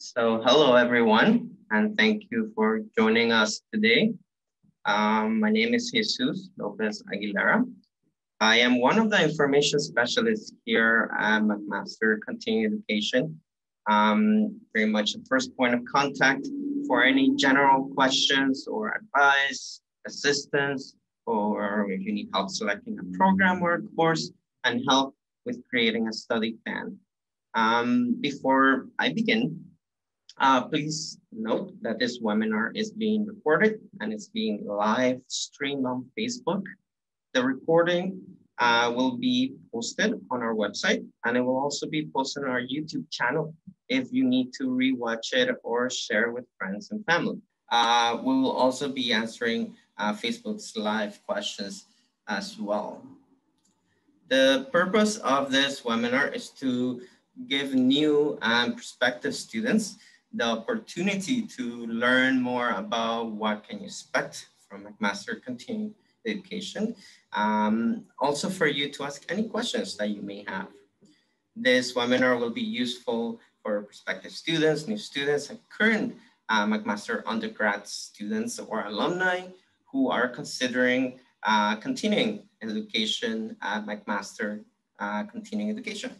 So hello everyone, and thank you for joining us today. Um, my name is Jesus Lopez Aguilera. I am one of the information specialists here at McMaster Continuing Education. Um, very much the first point of contact for any general questions or advice, assistance, or if you need help selecting a program or a course, and help with creating a study plan. Um, before I begin, uh, please note that this webinar is being recorded and it's being live streamed on Facebook. The recording uh, will be posted on our website and it will also be posted on our YouTube channel if you need to rewatch it or share with friends and family. Uh, we will also be answering uh, Facebook's live questions as well. The purpose of this webinar is to give new and prospective students the opportunity to learn more about what can you expect from McMaster Continuing Education. Um, also for you to ask any questions that you may have. This webinar will be useful for prospective students, new students, and current uh, McMaster undergrad students or alumni who are considering uh, continuing education at McMaster uh, Continuing Education.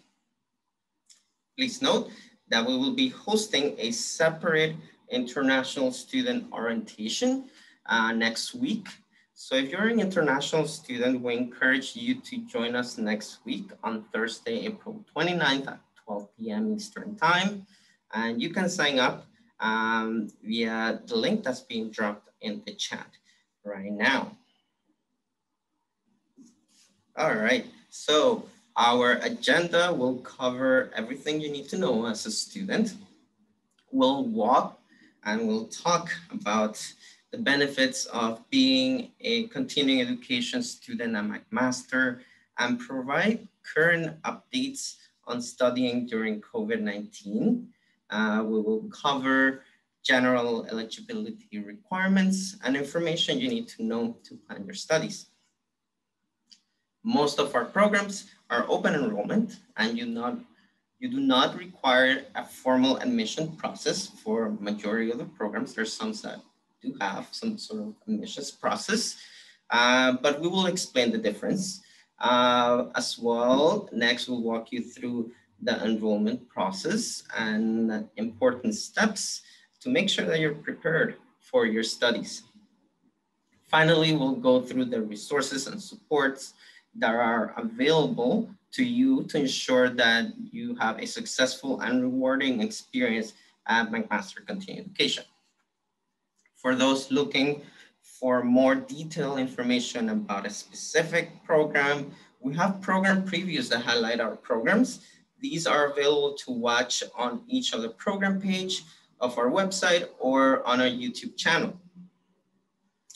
Please note that we will be hosting a separate international student orientation uh, next week. So if you're an international student, we encourage you to join us next week on Thursday, April 29th at 12 p.m. Eastern time. And you can sign up um, via the link that's being dropped in the chat right now. All right, so our agenda will cover everything you need to know as a student. We'll walk and we'll talk about the benefits of being a continuing education student at McMaster and provide current updates on studying during COVID-19. Uh, we will cover general eligibility requirements and information you need to know to plan your studies. Most of our programs are open enrollment and you, not, you do not require a formal admission process for majority of the programs. There's some that do have some sort of admissions process, uh, but we will explain the difference. Uh, as well, next we'll walk you through the enrollment process and important steps to make sure that you're prepared for your studies. Finally, we'll go through the resources and supports that are available to you to ensure that you have a successful and rewarding experience at McMaster Continuing Education. For those looking for more detailed information about a specific program, we have program previews that highlight our programs. These are available to watch on each of the program page of our website or on our YouTube channel.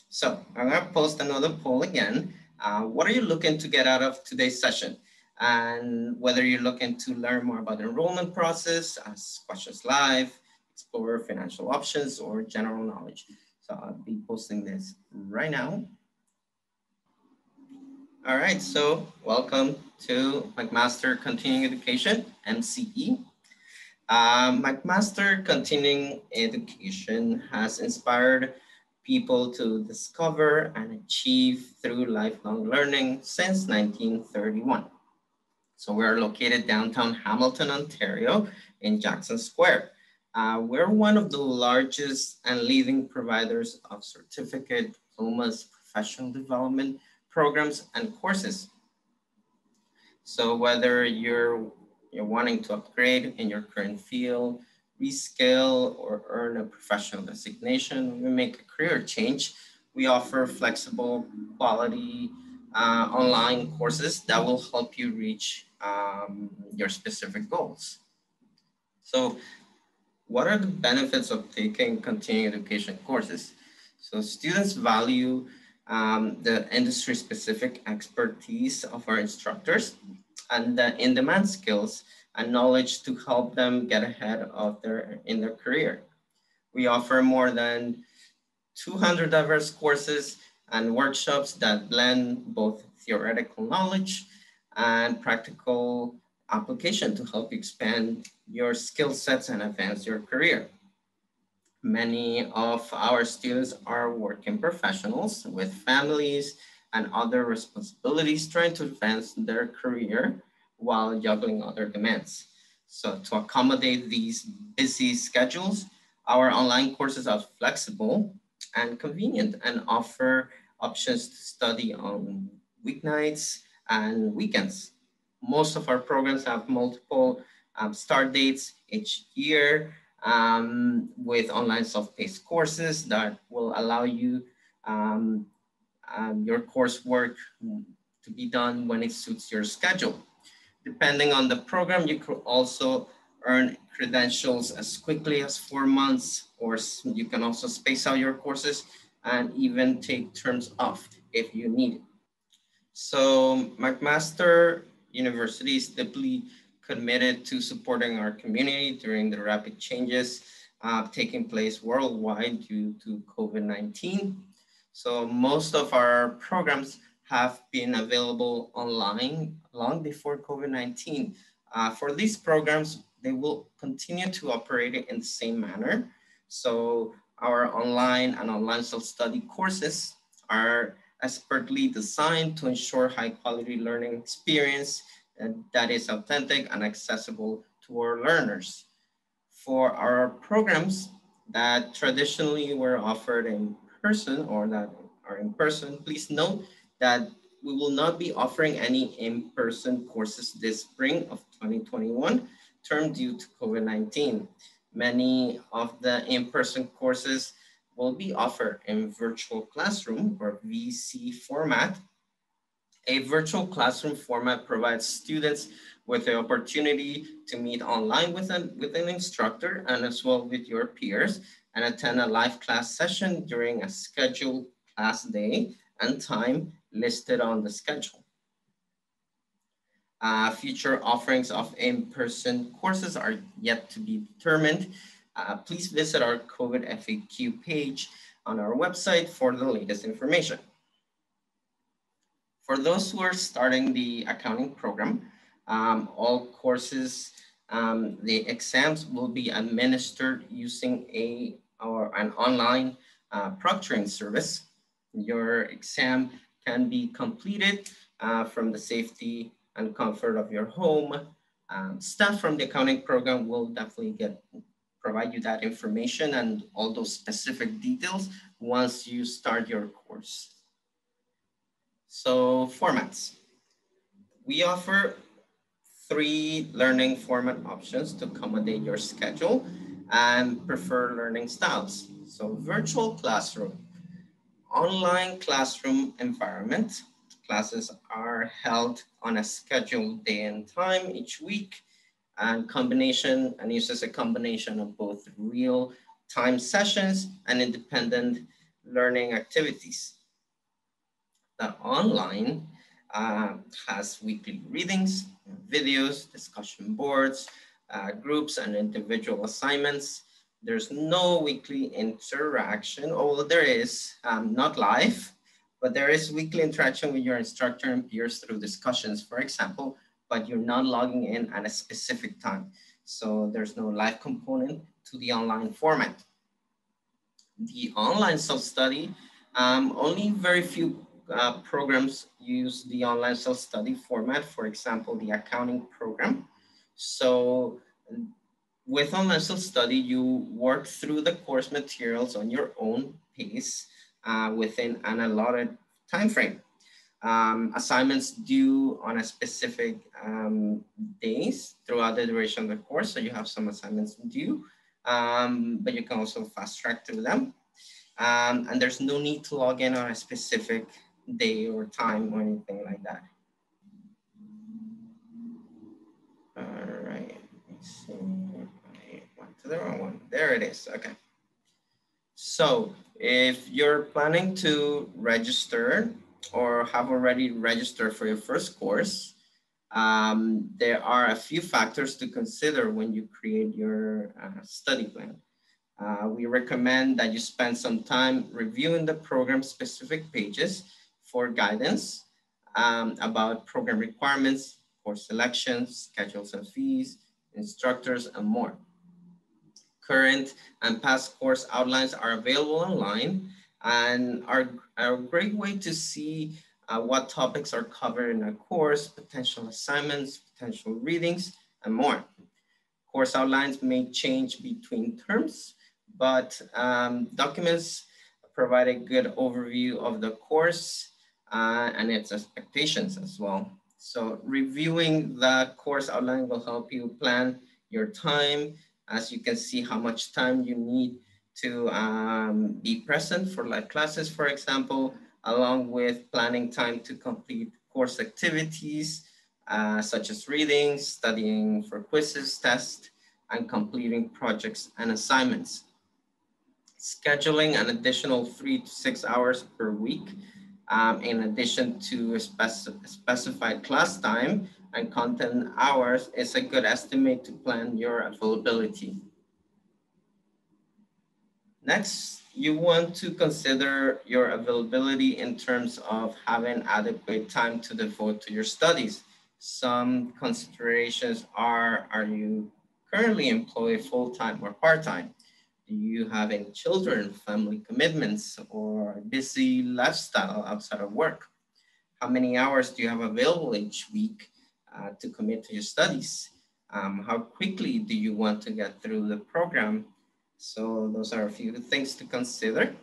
So I'm gonna post another poll again. Uh, what are you looking to get out of today's session? And whether you're looking to learn more about the enrollment process, ask questions live, explore financial options or general knowledge. So I'll be posting this right now. All right, so welcome to McMaster Continuing Education, MCE. Um, McMaster Continuing Education has inspired people to discover and achieve through lifelong learning since 1931. So we're located downtown Hamilton, Ontario in Jackson Square. Uh, we're one of the largest and leading providers of certificate, diplomas, professional development programs and courses. So whether you're, you're wanting to upgrade in your current field, reskill or earn a professional designation, we make a career change, we offer flexible quality uh, online courses that will help you reach um, your specific goals. So what are the benefits of taking continuing education courses? So students value um, the industry specific expertise of our instructors and the in-demand skills and knowledge to help them get ahead of their in their career. We offer more than 200 diverse courses and workshops that blend both theoretical knowledge and practical application to help expand your skill sets and advance your career. Many of our students are working professionals with families and other responsibilities trying to advance their career while juggling other demands. So to accommodate these busy schedules, our online courses are flexible and convenient and offer options to study on weeknights and weekends. Most of our programs have multiple um, start dates each year um, with online self-paced courses that will allow you um, um, your coursework to be done when it suits your schedule. Depending on the program, you could also earn credentials as quickly as four months, or you can also space out your courses and even take terms off if you need it. So McMaster University is deeply committed to supporting our community during the rapid changes uh, taking place worldwide due to COVID-19. So most of our programs have been available online long before COVID-19. Uh, for these programs, they will continue to operate in the same manner. So our online and online self-study courses are expertly designed to ensure high quality learning experience that is authentic and accessible to our learners. For our programs that traditionally were offered in person or that are in person, please note that we will not be offering any in-person courses this spring of 2021 term due to COVID-19. Many of the in-person courses will be offered in virtual classroom or VC format a virtual classroom format provides students with the opportunity to meet online with an, with an instructor and as well with your peers and attend a live class session during a scheduled class day and time listed on the schedule. Uh, future offerings of in-person courses are yet to be determined. Uh, please visit our COVID FAQ page on our website for the latest information. For those who are starting the accounting program, um, all courses, um, the exams will be administered using a or an online uh, proctoring service. Your exam can be completed uh, from the safety and comfort of your home. Um, staff from the accounting program will definitely get provide you that information and all those specific details once you start your course. So formats. We offer three learning format options to accommodate your schedule and prefer learning styles. So virtual classroom, online classroom environment. Classes are held on a scheduled day and time each week and combination and uses a combination of both real time sessions and independent learning activities The online uh, has weekly readings, videos, discussion boards, uh, groups, and individual assignments. There's no weekly interaction, although there is, um, not live, but there is weekly interaction with your instructor and peers through discussions, for example, but you're not logging in at a specific time. So there's no live component to the online format. The online self-study, um, only very few uh, programs use the online self-study format, for example, the accounting program. So with online self-study, you work through the course materials on your own pace uh, within an allotted time frame. Um, assignments due on a specific um, days throughout the duration of the course. So you have some assignments due, um, but you can also fast track through them. Um, and there's no need to log in on a specific day or time or anything like that. All right, let's see. I went to the wrong one. There it is. Okay. So if you're planning to register or have already registered for your first course, um, there are a few factors to consider when you create your uh, study plan. Uh, we recommend that you spend some time reviewing the program specific pages for guidance um, about program requirements, course selections, schedules and fees, instructors, and more. Current and past course outlines are available online and are, a great way to see uh, what topics are covered in a course, potential assignments, potential readings, and more. Course outlines may change between terms, but um, documents provide a good overview of the course uh, and its expectations as well. So reviewing the course outline will help you plan your time as you can see how much time you need to um, be present for live classes, for example, along with planning time to complete course activities, uh, such as reading, studying for quizzes, tests, and completing projects and assignments. Scheduling an additional three to six hours per week, um, in addition to a speci specified class time and content hours is a good estimate to plan your availability. Next, you want to consider your availability in terms of having adequate time to devote to your studies. Some considerations are, are you currently employed full-time or part-time? Do you have any children, family commitments, or busy lifestyle outside of work? How many hours do you have available each week uh, to commit to your studies? Um, how quickly do you want to get through the program so those are a few things to consider.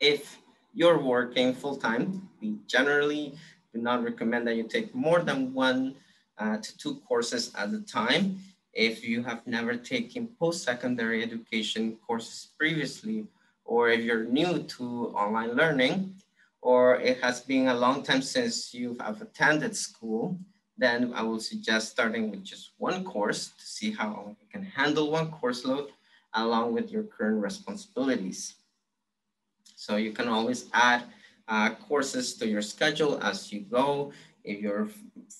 If you're working full-time, we generally do not recommend that you take more than one uh, to two courses at a time. If you have never taken post-secondary education courses previously, or if you're new to online learning, or it has been a long time since you have attended school, then I will suggest starting with just one course to see how you can handle one course load along with your current responsibilities. So you can always add uh, courses to your schedule as you go. If you're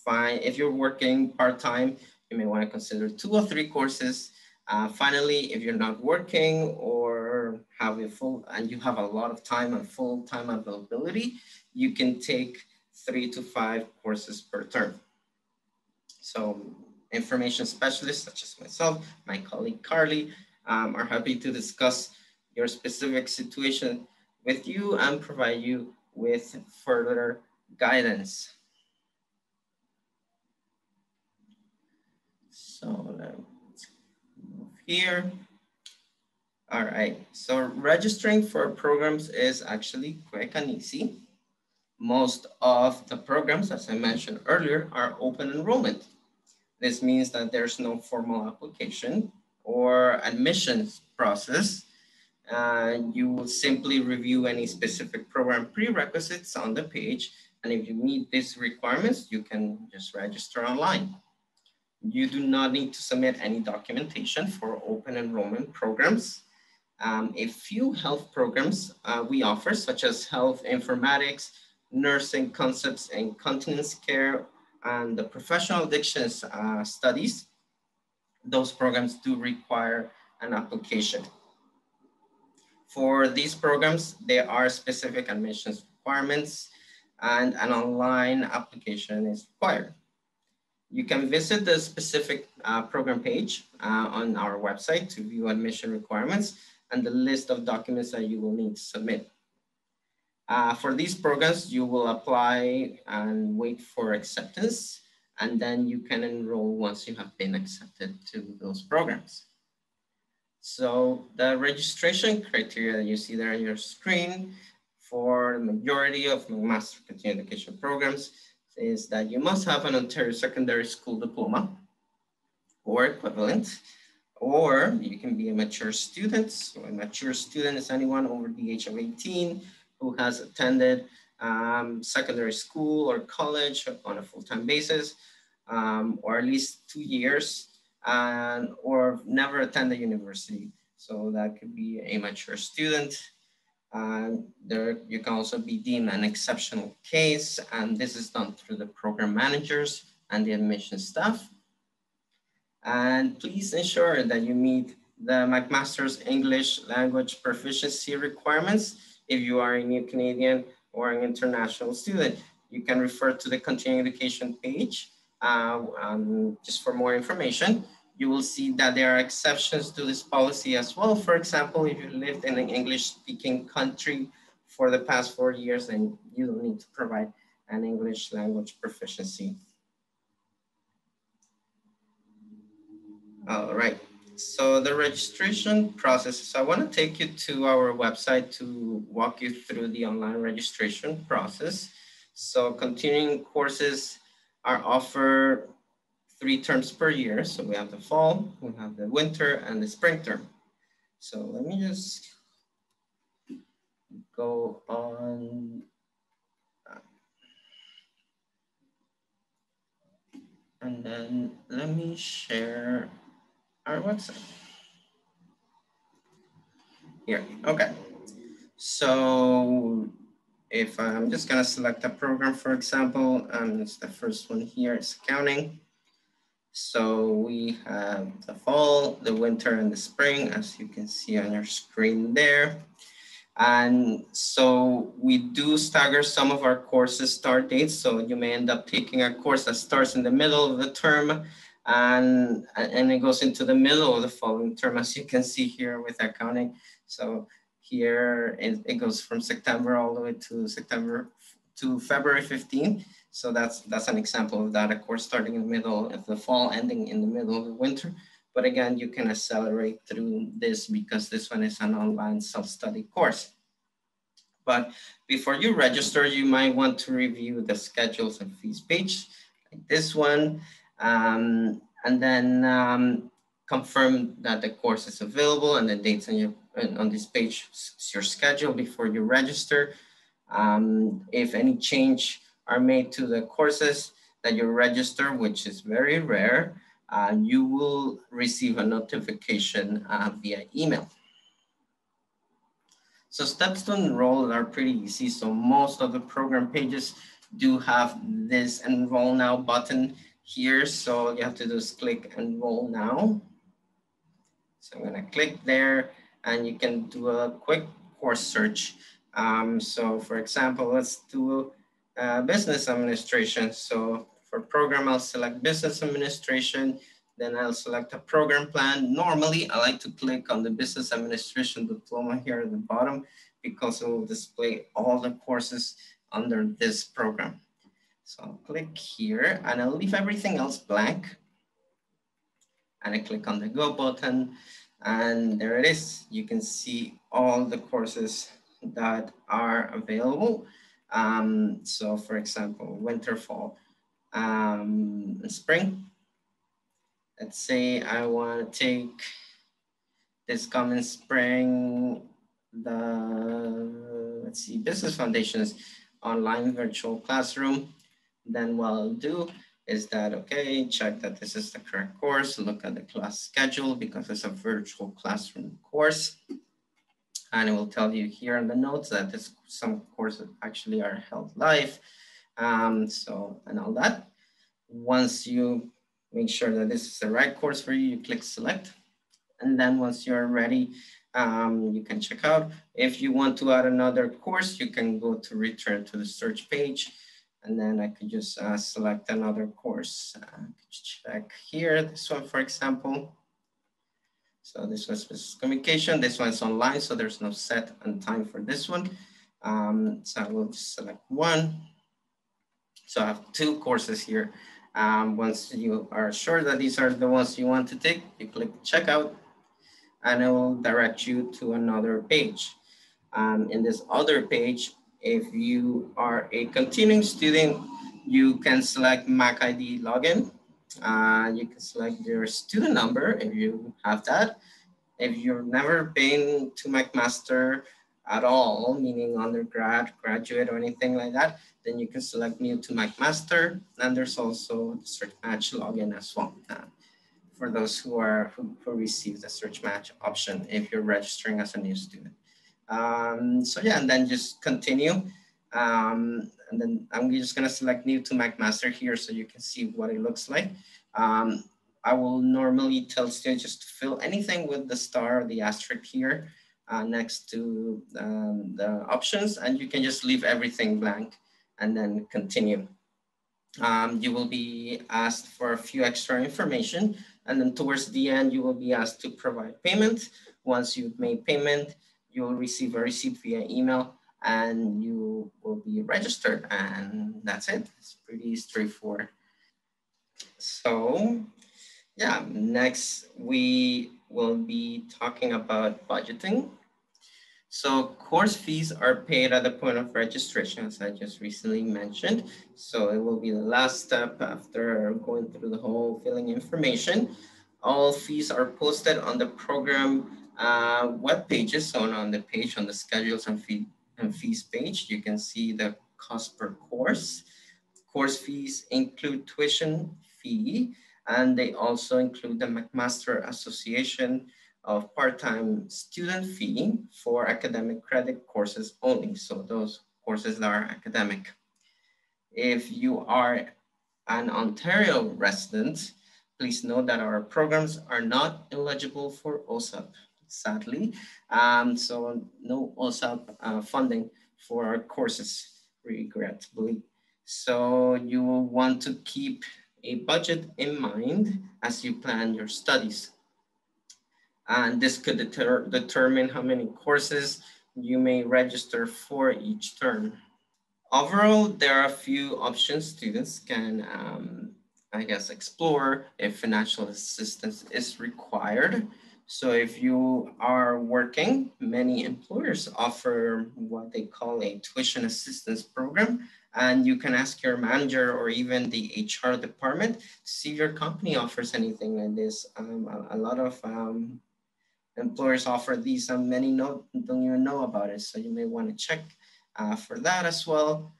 fine, if you're working part-time, you may want to consider two or three courses. Uh, finally, if you're not working or have a full and you have a lot of time and full-time availability, you can take three to five courses per term. So information specialists such as myself, my colleague Carly, um, are happy to discuss your specific situation with you and provide you with further guidance. So let's move here. All right, so registering for programs is actually quick and easy. Most of the programs, as I mentioned earlier, are open enrollment. This means that there's no formal application or admissions process, you will simply review any specific program prerequisites on the page. And if you meet these requirements, you can just register online. You do not need to submit any documentation for open enrollment programs. Um, a few health programs uh, we offer, such as health informatics, nursing concepts and continence care, and the professional addictions uh, studies, those programs do require an application. For these programs, there are specific admissions requirements and an online application is required. You can visit the specific uh, program page uh, on our website to view admission requirements and the list of documents that you will need to submit. Uh, for these programs, you will apply and wait for acceptance and then you can enroll once you have been accepted to those programs. So the registration criteria that you see there on your screen for the majority of McMaster continuing education programs is that you must have an Ontario Secondary School diploma or equivalent, or you can be a mature student. So a mature student is anyone over the age of 18 who has attended um, secondary school or college on a full-time basis, um, or at least two years, and or never attended university. So that could be a mature student. And there, you can also be deemed an exceptional case, and this is done through the program managers and the admission staff. And please ensure that you meet the McMaster's English language proficiency requirements if you are a new Canadian or an international student. You can refer to the continuing education page uh, um, just for more information, you will see that there are exceptions to this policy as well. For example, if you lived in an English speaking country for the past four years, then you don't need to provide an English language proficiency. All right, so the registration process, so I wanna take you to our website to walk you through the online registration process. So continuing courses are offered three terms per year. So we have the fall, we have the winter and the spring term. So let me just go on. And then let me share our website. Here, okay. So if I'm just gonna select a program, for example, and it's the first one here, it's accounting. So we have the fall, the winter, and the spring, as you can see on your screen there. And so we do stagger some of our courses start dates. So you may end up taking a course that starts in the middle of the term and, and it goes into the middle of the following term, as you can see here with accounting. So here it, it goes from September all the way to September to February 15. So that's that's an example of that, of course starting in the middle of the fall, ending in the middle of the winter. But again, you can accelerate through this because this one is an online self-study course. But before you register, you might want to review the schedules and fees page, like this one, um, and then um, confirm that the course is available and the dates on your on this page is your schedule before you register. Um, if any change are made to the courses that you register, which is very rare, uh, you will receive a notification uh, via email. So steps to enroll are pretty easy. So most of the program pages do have this enroll now button here. So all you have to do is click enroll now. So I'm gonna click there and you can do a quick course search. Um, so for example, let's do uh, business administration. So for program, I'll select business administration, then I'll select a program plan. Normally, I like to click on the business administration diploma here at the bottom because it will display all the courses under this program. So I'll click here and I'll leave everything else blank. And I click on the go button and there it is. You can see all the courses that are available. Um, so for example, winter, fall, um, spring. Let's say I want to take this coming spring, the, let's see, business foundations online virtual classroom. Then what I'll do is that okay, check that this is the correct course, look at the class schedule because it's a virtual classroom course. And it will tell you here in the notes that this, some courses actually are held live. Um, so, and all that. Once you make sure that this is the right course for you, you click select. And then once you're ready, um, you can check out. If you want to add another course, you can go to return to the search page and then I could just uh, select another course. Uh, check here, this one, for example. So this was business communication. This one's online, so there's no set and time for this one. Um, so I will just select one. So I have two courses here. Um, once you are sure that these are the ones you want to take, you click checkout and it will direct you to another page. Um, in this other page, if you are a continuing student, you can select MacID login. Uh, you can select your student number if you have that. If you've never been to McMaster at all, meaning undergrad, graduate, or anything like that, then you can select new to McMaster. And there's also the search match login as well. Uh, for those who are who, who receive the search match option if you're registering as a new student. Um, so yeah, and then just continue. Um, and then I'm just gonna select new to McMaster here so you can see what it looks like. Um, I will normally tell students just to fill anything with the star or the asterisk here uh, next to um, the options and you can just leave everything blank and then continue. um, you will be asked for a few extra information. And then towards the end, you will be asked to provide payment. Once you've made payment, you will receive a receipt via email and you will be registered and that's it. It's pretty straightforward. So yeah, next we will be talking about budgeting. So course fees are paid at the point of registration, as I just recently mentioned. So it will be the last step after going through the whole filling information. All fees are posted on the program uh, web pages. On the page on the schedules and, fee, and fees page, you can see the cost per course. Course fees include tuition fee, and they also include the McMaster Association of part-time student fee for academic credit courses only. So those courses that are academic. If you are an Ontario resident, please note that our programs are not eligible for OSAP, sadly. Um, so no OSAP uh, funding for our courses, regrettably. So you will want to keep a budget in mind as you plan your studies. And this could deter determine how many courses you may register for each term. Overall, there are a few options students can, um, I guess, explore if financial assistance is required. So if you are working, many employers offer what they call a tuition assistance program and you can ask your manager or even the HR department to see if your company offers anything like this. Um, a, a, lot of um, employers offer these and many don't even know about it. So you may want to check uh, for that as well.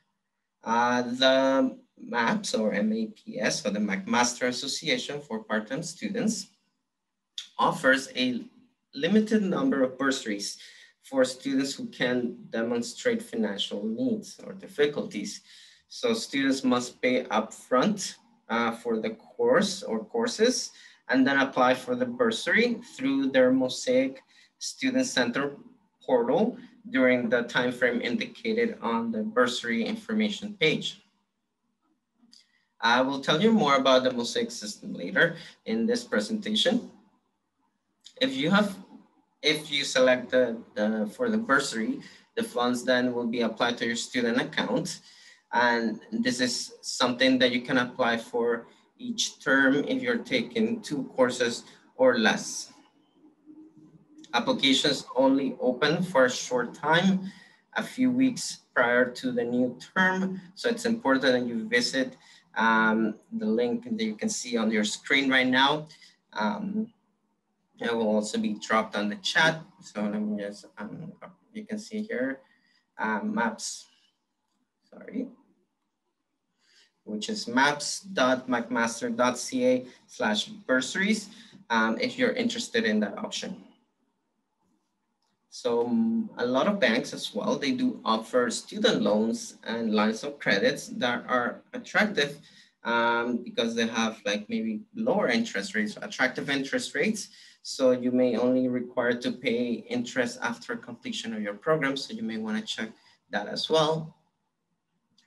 Uh, the MAPS or MAPS or the McMaster Association for Part-Time Students offers a limited number of bursaries for students who can demonstrate financial needs or difficulties. So students must pay upfront uh, for the course or courses and then apply for the bursary through their Mosaic Student Center portal during the time frame indicated on the bursary information page. I will tell you more about the Mosaic system later in this presentation. If you have if you select the, the, for the bursary, the funds then will be applied to your student account. And this is something that you can apply for each term if you're taking two courses or less. Applications only open for a short time, a few weeks prior to the new term. So it's important that you visit um, the link that you can see on your screen right now. Um, it will also be dropped on the chat. So let me just, um, you can see here, um, maps, sorry, which is maps.mcmaster.ca slash bursaries um, if you're interested in that option. So um, a lot of banks as well, they do offer student loans and lines of credits that are attractive um, because they have like maybe lower interest rates, attractive interest rates so you may only require to pay interest after completion of your program. So you may wanna check that as well.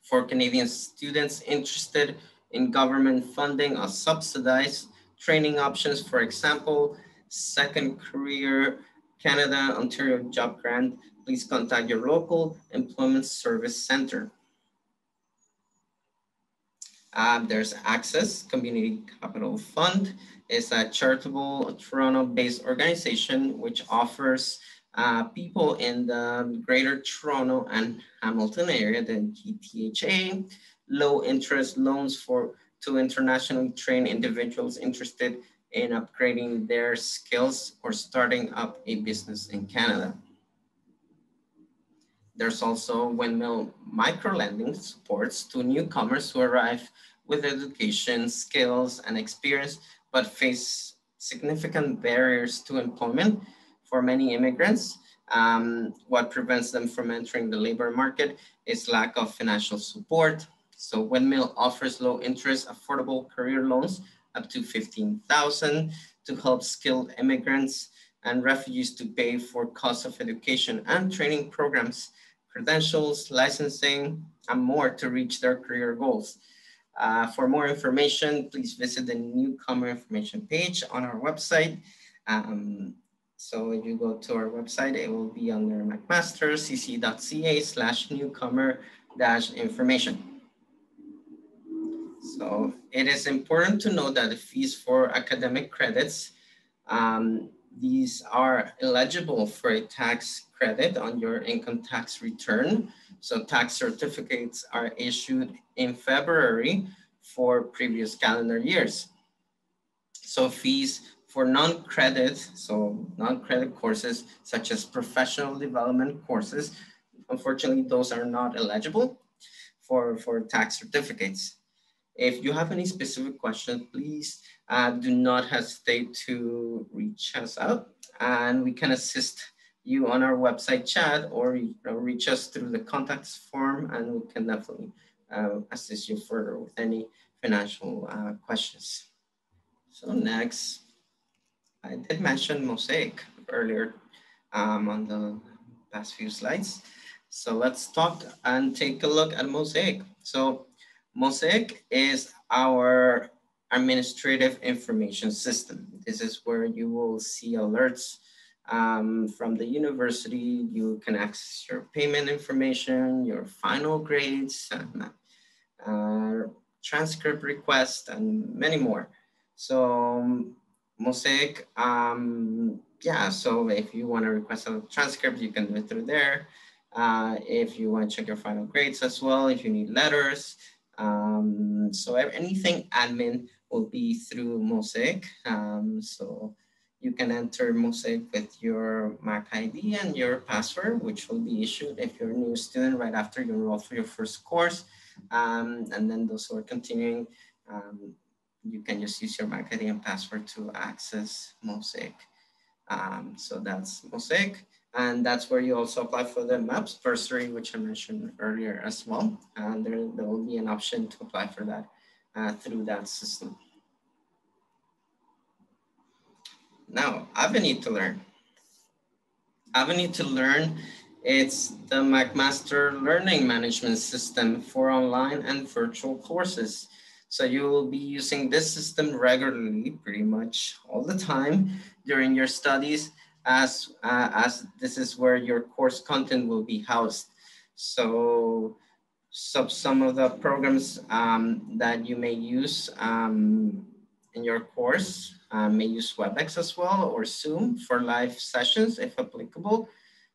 For Canadian students interested in government funding or subsidized training options, for example, Second Career Canada Ontario Job Grant, please contact your local employment service center. Uh, there's Access Community Capital Fund is a charitable Toronto-based organization which offers uh, people in the Greater Toronto and Hamilton area, the GTHA, low interest loans for to internationally trained individuals interested in upgrading their skills or starting up a business in Canada. There's also Windmill microlending supports to newcomers who arrive with education, skills, and experience but face significant barriers to employment for many immigrants. Um, what prevents them from entering the labor market is lack of financial support. So Windmill offers low interest, affordable career loans up to 15,000 to help skilled immigrants and refugees to pay for cost of education and training programs, credentials, licensing, and more to reach their career goals. Uh, for more information, please visit the newcomer information page on our website. Um, so if you go to our website, it will be under mcmastercce.ca slash newcomer dash information. So it is important to note that the fees for academic credits, um, these are eligible for a tax credit on your income tax return. So tax certificates are issued in February for previous calendar years. So fees for non-credit, so non-credit courses such as professional development courses, unfortunately, those are not eligible for, for tax certificates. If you have any specific questions, please uh, do not hesitate to reach us out and we can assist you on our website chat or you know, reach us through the contacts form and we can definitely uh, assist you further with any financial uh, questions. So next, I did mention Mosaic earlier um, on the past few slides. So let's talk and take a look at Mosaic. So Mosaic is our administrative information system. This is where you will see alerts um, from the university. You can access your payment information, your final grades, and, uh, transcript requests, and many more. So Mosaic, um, yeah, so if you want to request a transcript, you can do it through there. Uh, if you want to check your final grades as well, if you need letters, um, so anything admin will be through Mosaic. Um, so you can enter Mosaic with your Mac ID and your password, which will be issued if you're a new student right after you enroll for your first course. Um, and then those who are continuing, um, you can just use your Mac ID and password to access Mosaic. Um, so that's Mosaic. And that's where you also apply for the MAPS bursary, which I mentioned earlier as well. And there, there will be an option to apply for that uh, through that system. Now, Avenue to Learn. Avenue to Learn, it's the McMaster Learning Management System for online and virtual courses. So you will be using this system regularly, pretty much all the time during your studies as, uh, as this is where your course content will be housed. So, so some of the programs um, that you may use um, in your course uh, may use WebEx as well or Zoom for live sessions if applicable.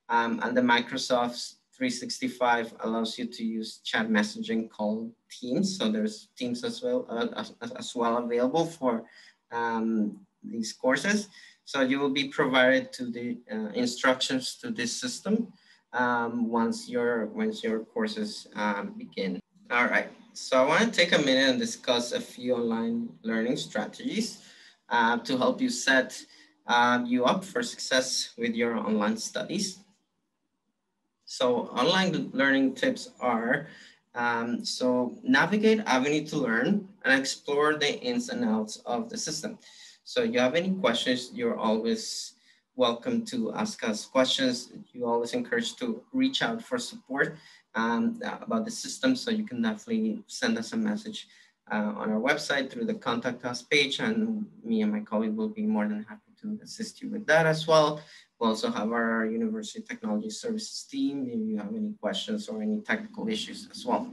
Um, and the Microsoft 365 allows you to use chat messaging called Teams. So there's Teams as well uh, as, as, well available for um, these courses. So you will be provided to the uh, instructions to this system um, once your once your courses um, begin. All right, so I want to take a minute and discuss a few online learning strategies uh, to help you set uh, you up for success with your online studies. So online learning tips are, um, so navigate Avenue to Learn and explore the ins and outs of the system. So if you have any questions, you're always welcome to ask us questions. You always encourage to reach out for support um, about the system. So you can definitely send us a message uh, on our website through the contact us page and me and my colleague will be more than happy to assist you with that as well. We also have our University Technology Services team if you have any questions or any technical issues as well.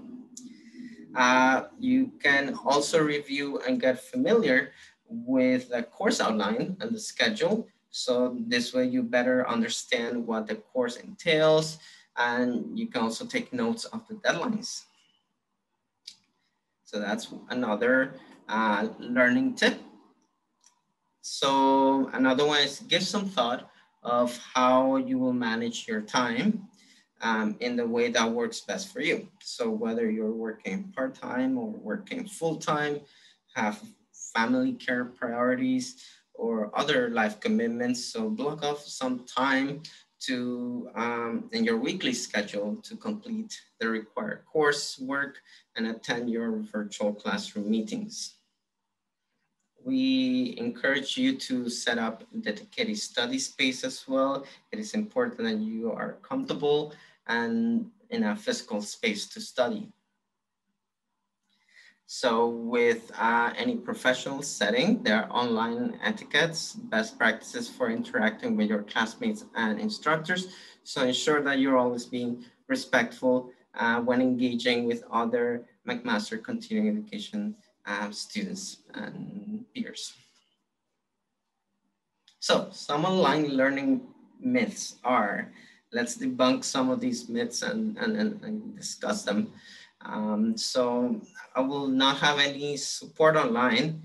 Uh, you can also review and get familiar with the course outline and the schedule. So this way you better understand what the course entails and you can also take notes of the deadlines. So that's another uh, learning tip. So another one is give some thought of how you will manage your time um, in the way that works best for you. So whether you're working part-time or working full-time, have family care priorities, or other life commitments. So block off some time to um, in your weekly schedule to complete the required coursework and attend your virtual classroom meetings. We encourage you to set up dedicated study space as well. It is important that you are comfortable and in a physical space to study. So with uh, any professional setting, there are online etiquettes, best practices for interacting with your classmates and instructors. So ensure that you're always being respectful uh, when engaging with other McMaster continuing education uh, students and peers. So some online learning myths are, let's debunk some of these myths and, and, and, and discuss them. Um, so I will not have any support online.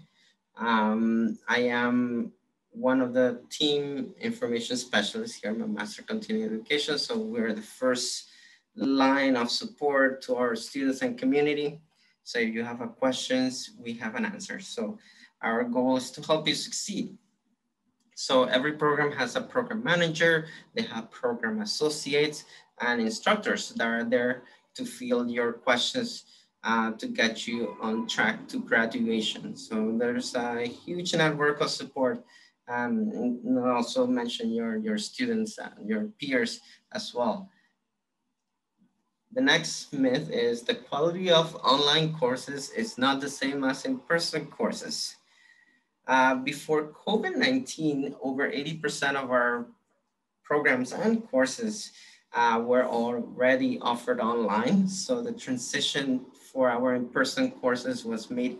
Um, I am one of the team information specialists here at McMaster Continuing Education. So we're the first line of support to our students and community. So if you have a questions, we have an answer. So our goal is to help you succeed. So every program has a program manager, they have program associates and instructors that are there to field your questions uh, to get you on track to graduation. So there's a huge network of support. Um, and also mention your, your students and your peers as well. The next myth is the quality of online courses is not the same as in-person courses. Uh, before COVID-19, over 80% of our programs and courses uh, were already offered online. So the transition for our in-person courses was made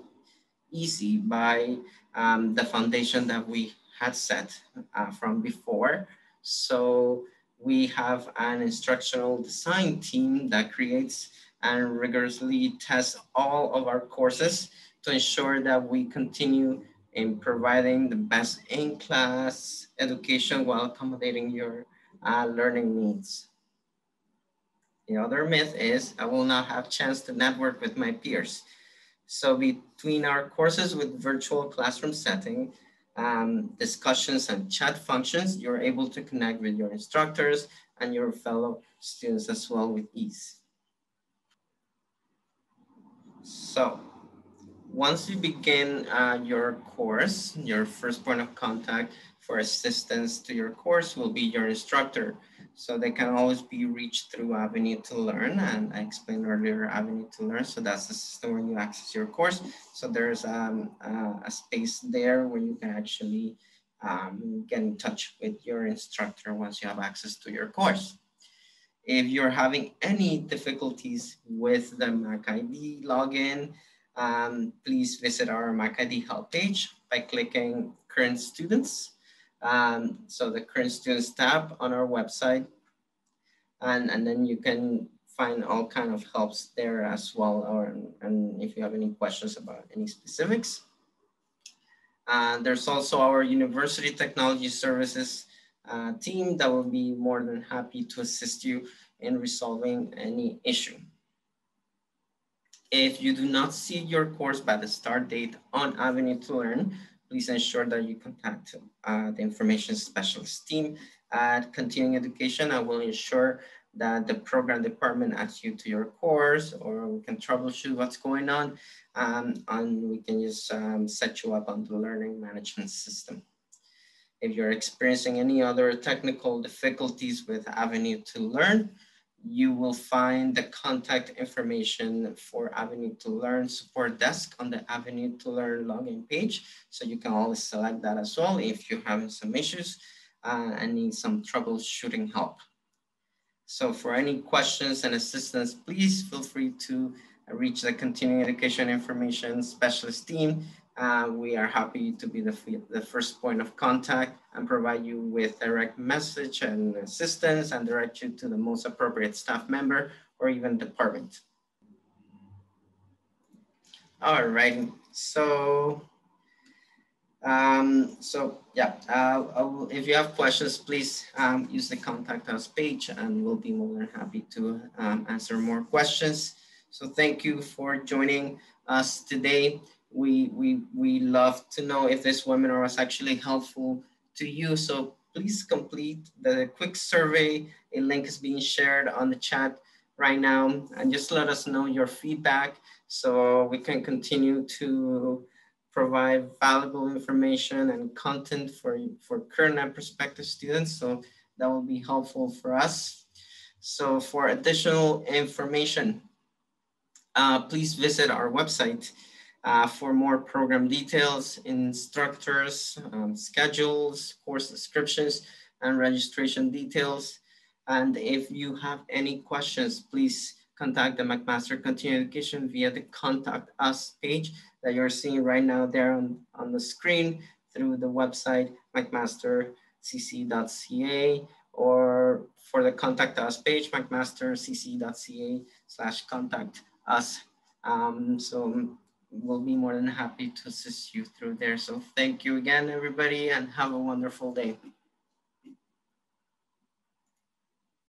easy by um, the foundation that we had set uh, from before. So we have an instructional design team that creates and rigorously tests all of our courses to ensure that we continue in providing the best in-class education while accommodating your uh, learning needs. The other myth is I will not have chance to network with my peers. So between our courses with virtual classroom setting, um, discussions and chat functions, you're able to connect with your instructors and your fellow students as well with ease. So once you begin uh, your course, your first point of contact for assistance to your course will be your instructor. So they can always be reached through Avenue to Learn. And I explained earlier Avenue to Learn. So that's the system where you access your course. So there's um, uh, a space there where you can actually um, get in touch with your instructor once you have access to your course. If you're having any difficulties with the MacID login, um, please visit our MacID help page by clicking current students um, so the current students tab on our website, and, and then you can find all kind of helps there as well, or and if you have any questions about any specifics. Uh, there's also our University Technology Services uh, team that will be more than happy to assist you in resolving any issue. If you do not see your course by the start date on Avenue to Learn, please ensure that you contact uh, the information specialist team at Continuing Education. I will ensure that the program department adds you to your course or we can troubleshoot what's going on um, and we can just um, set you up on the learning management system. If you're experiencing any other technical difficulties with Avenue to Learn, you will find the contact information for Avenue to Learn support desk on the Avenue to Learn login page. So you can always select that as well if you're having some issues uh, and need some troubleshooting help. So for any questions and assistance, please feel free to reach the continuing education information specialist team uh, we are happy to be the, the first point of contact and provide you with direct message and assistance and direct you to the most appropriate staff member or even department. All right, so, um, so yeah, uh, will, if you have questions, please um, use the contact us page and we'll be more than happy to um, answer more questions. So thank you for joining us today we, we, we love to know if this webinar was actually helpful to you. So please complete the quick survey. A link is being shared on the chat right now and just let us know your feedback so we can continue to provide valuable information and content for, for current and prospective students. So that will be helpful for us. So for additional information, uh, please visit our website uh, for more program details, instructors, um, schedules, course descriptions, and registration details. And if you have any questions, please contact the McMaster Continuing Education via the contact us page that you're seeing right now there on, on the screen through the website mcmastercce.ca or for the contact us page, mcmastercce.ca slash contact us. Um, so we'll be more than happy to assist you through there. So thank you again, everybody, and have a wonderful day.